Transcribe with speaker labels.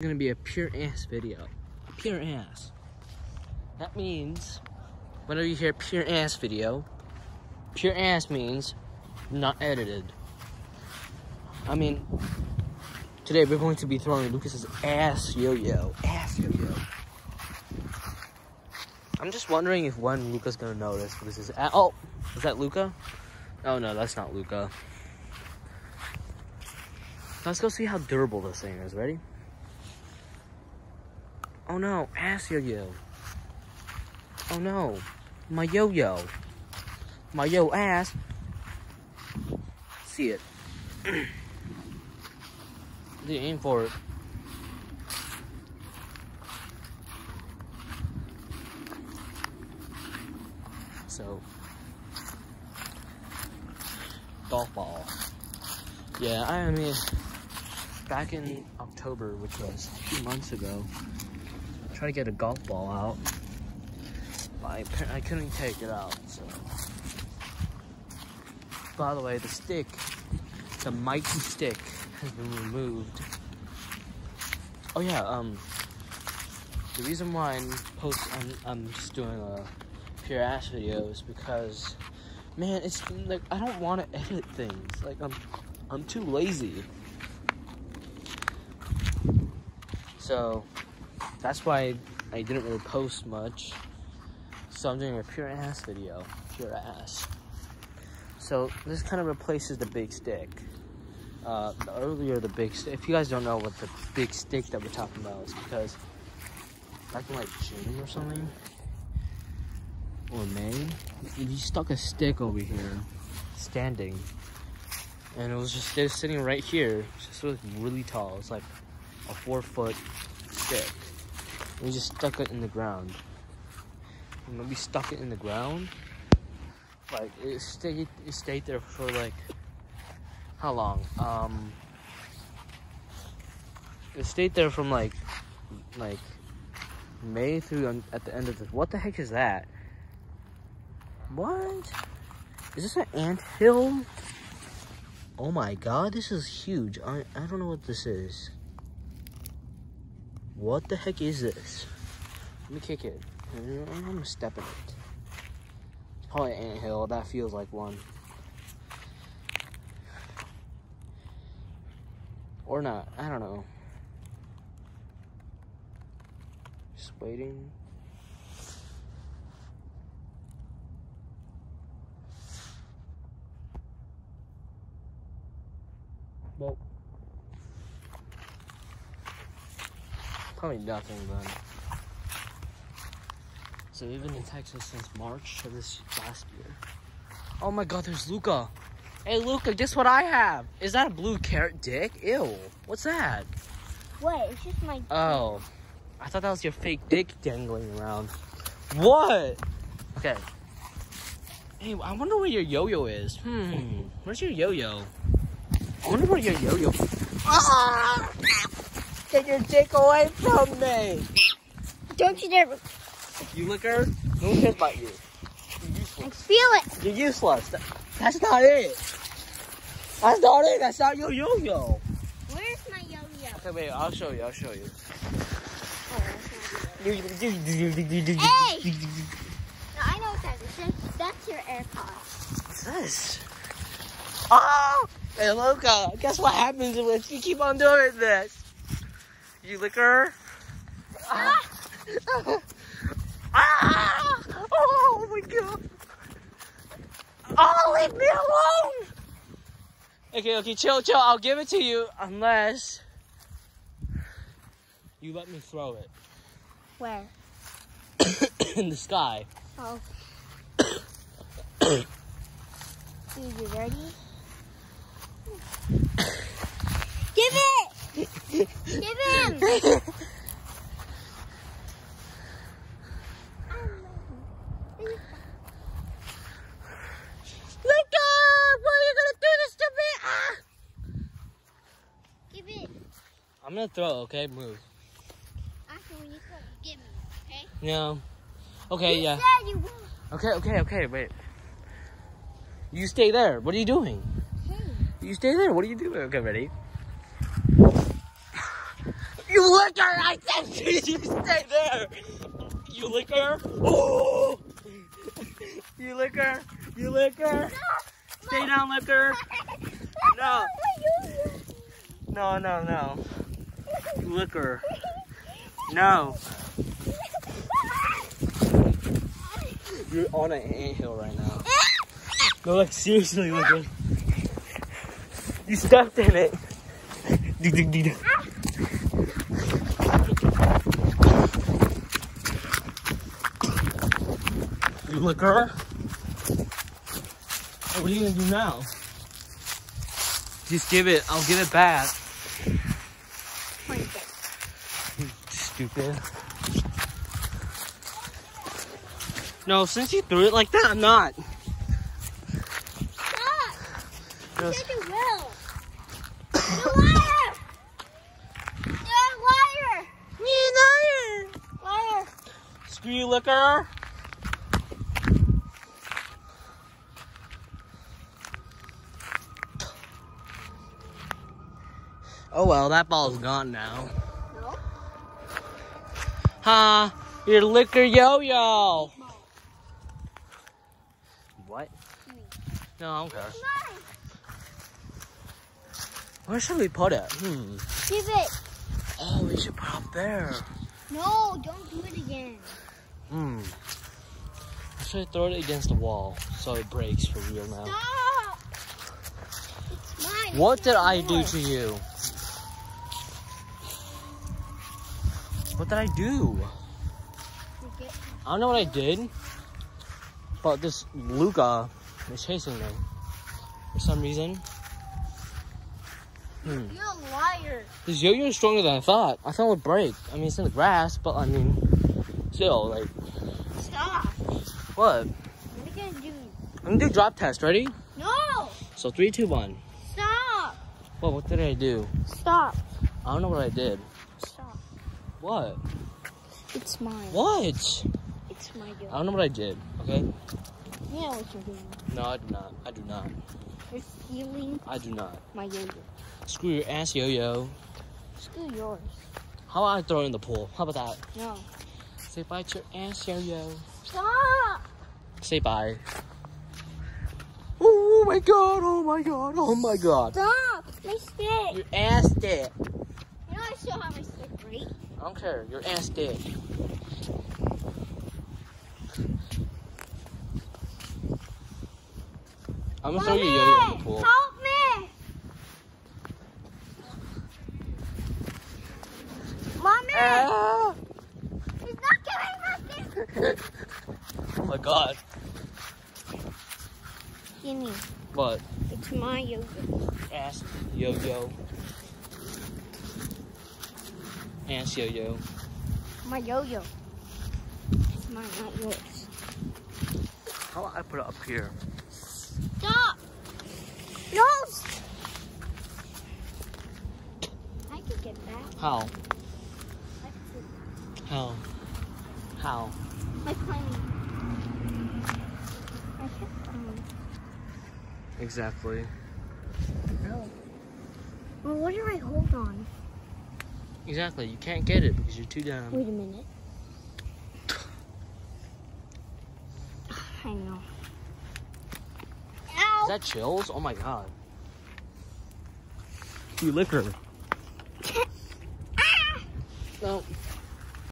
Speaker 1: gonna be a pure ass video. Pure ass. That means whenever you hear pure ass video, pure ass means not edited. I mean, today we're going to be throwing Lucas's ass yo-yo. Ass yo-yo. I'm just wondering if when Luca's gonna notice because his a- oh, is that Luca? Oh no, that's not Luca. Let's go see how durable this thing is. Ready? Oh no, ass yo-yo. Oh no, my yo-yo. My yo ass. See it. They aim for it. So, golf ball. Yeah, I mean, back in October, which was a few months ago, Tried to get a golf ball out. But I, I couldn't take it out, so. By the way, the stick, the mighty stick, has been removed. Oh yeah, um, the reason why I'm post, I'm, I'm just doing a pure ass video is because, man, it's like I don't want to edit things. Like I'm, I'm too lazy. So that's why I didn't really post much. So I'm doing a pure ass video, pure ass. So this kind of replaces the big stick. Uh, the earlier the big stick. If you guys don't know what the big stick that we're talking about is, because back in like June or something, or May, you stuck a stick over here, standing, and it was just sitting right here, just really tall. It's like a four foot stick. We just stuck it in the ground. And we stuck it in the ground, like it stayed it stayed there for like how long? Um it stayed there from like like May through at the end of the what the heck is that? What? Is this an ant hill? Oh my god, this is huge. I I don't know what this is. What the heck is this? Let me kick it. I'm gonna step in it. It's probably an anthill. That feels like one. Or not. I don't know. Just waiting. Well, probably nothing then. So we've been in Texas since March of this last year. Oh my god, there's Luca. Hey Luca, guess what I have? Is that a blue carrot dick? Ew. What's that?
Speaker 2: Wait, it's just my.
Speaker 1: Oh. I thought that was your fake dick dangling around. What? Okay. Hey, I wonder where your yo-yo is. Hmm. Where's your yo-yo? I wonder where your yo-yo. Ah! Get your dick away from me!
Speaker 2: Don't you dare!
Speaker 1: You lick her, No one cares about you. You're
Speaker 2: I feel it.
Speaker 1: You're useless. That's not it. That's not it. That's not your yo-yo.
Speaker 2: Where's my yo-yo?
Speaker 1: Okay, wait. I'll show you. I'll show you.
Speaker 2: Oh,
Speaker 1: Hey!
Speaker 2: Hey! No, I know what that is. That's- your AirPods.
Speaker 1: What's this? Oh! Hey, Luca, uh, guess what happens if you keep on doing this? You licker? Ah! ah! Oh my god! Oh, leave me alone! Okay, okay, chill, chill. I'll give it to you unless you let me throw it
Speaker 2: Where?
Speaker 1: in the sky.
Speaker 2: Oh. Dude, you ready? Give it! Give him!
Speaker 1: Luca, why are you gonna do this to me? Ah!
Speaker 2: Give it.
Speaker 1: I'm gonna throw. Okay, move.
Speaker 2: After when you throw, give me, okay?
Speaker 1: No. Okay,
Speaker 2: you
Speaker 1: yeah.
Speaker 2: said you would.
Speaker 1: Okay, okay, okay. Wait. You stay there. What are you doing?
Speaker 2: Hey.
Speaker 1: You stay there. What are you doing? Okay, ready? You licker! I said you stay there! You licker! Oh! You licker! You licker! Stay down, licker! No! No, no, no. You licker. No. You're on an anthill right now. No, like seriously, licker. You stepped in it. Hey, what are you gonna do now? Just give it. I'll give it back. Stupid. No, since you threw it like that, I'm not.
Speaker 2: Stop!
Speaker 1: No,
Speaker 2: You said you will. You're a liar! You're a liar! Liar!
Speaker 1: Screw you, licker. Oh well, that ball's gone now.
Speaker 2: No?
Speaker 1: Huh? Your licker yo-yo. What? No, I don't care.
Speaker 2: Mine!
Speaker 1: Where should we put it? Hmm.
Speaker 2: Give it!
Speaker 1: Oh, we should put it up there.
Speaker 2: No, don't do it again.
Speaker 1: Hmm. I should throw it against the wall so it breaks for real now.
Speaker 2: Stop! It's mine.
Speaker 1: What
Speaker 2: it's
Speaker 1: did
Speaker 2: not
Speaker 1: I do to you? What did I do? I don't know what I did, but this Luca is chasing me for some reason. Hmm.
Speaker 2: You're a liar.
Speaker 1: This yo-yo is stronger than I thought. I thought it would break. I mean, it's in the grass, but I mean, still, like,
Speaker 2: Stop.
Speaker 1: what?
Speaker 2: What are you gonna do?
Speaker 1: I'm gonna do drop test. Ready?
Speaker 2: No!
Speaker 1: So three, two, one.
Speaker 2: Stop!
Speaker 1: What? What did I do?
Speaker 2: Stop.
Speaker 1: I don't know what I did. What?
Speaker 2: It's mine.
Speaker 1: What?
Speaker 2: It's my
Speaker 1: I don't know what I did. Okay?
Speaker 2: Yeah, what you're doing.
Speaker 1: No, I do not. I do not.
Speaker 2: You're stealing
Speaker 1: I do not.
Speaker 2: my yo-yo.
Speaker 1: Screw your ass yo-yo.
Speaker 2: Screw yours.
Speaker 1: How about I throw it in the pool? How about that?
Speaker 2: No.
Speaker 1: Say bye to your ass yo-yo.
Speaker 2: Stop!
Speaker 1: Say bye. Oh my god, oh my god, oh my god.
Speaker 2: Stop! My stick!
Speaker 1: Your ass dick.
Speaker 2: You know I still have my stick, right?
Speaker 1: I don't care. Your ass dead. I'm gonna throw your yo-yo in the pool.
Speaker 2: Help me! Mommy!
Speaker 1: Ah!
Speaker 2: He's not giving my stick!
Speaker 1: oh my god.
Speaker 2: Gimme.
Speaker 1: What?
Speaker 2: It's my yo-yo.
Speaker 1: Ass yo-yo. Ass yo-yo.
Speaker 2: My yo-yo. It's mine, not yours.
Speaker 1: How about I put it up here?
Speaker 2: Stop! No! I can get that.
Speaker 1: How?
Speaker 2: I
Speaker 1: How? How?
Speaker 2: My climbing. I can't climb.
Speaker 1: Exactly.
Speaker 2: Well, what do I hold on?
Speaker 1: Exactly. You can't get it because you're too down.
Speaker 2: Wait a minute. I know. Ow!
Speaker 1: Is that chills? Oh my god. You licker.
Speaker 2: Ah!
Speaker 1: No.